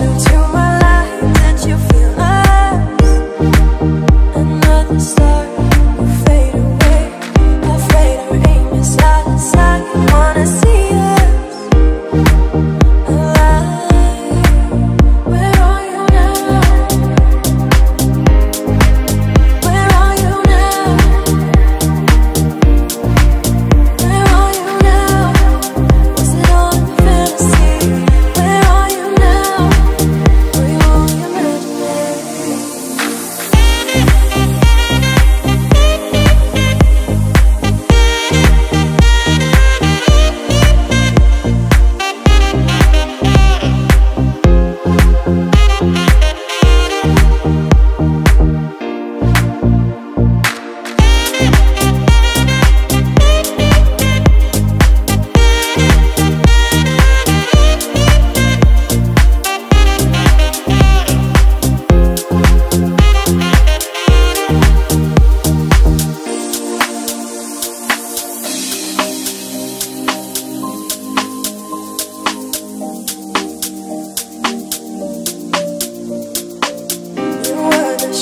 to my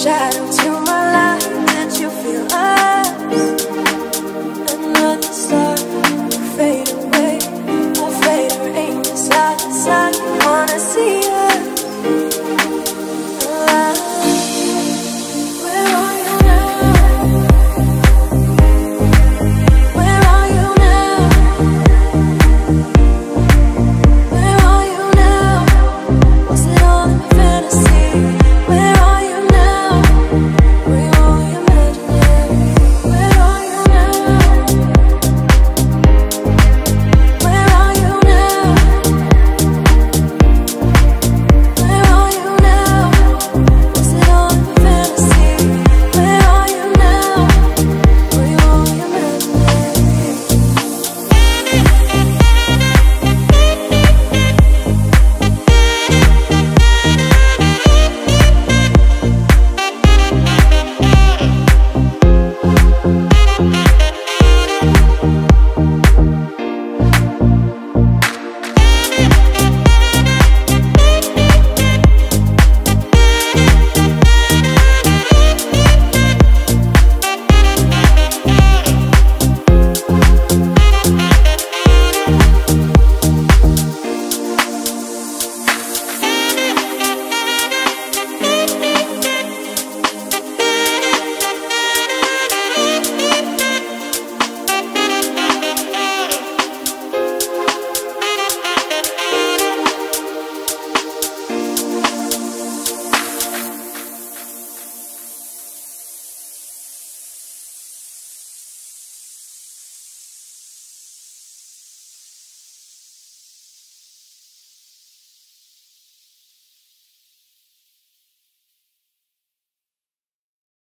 shadow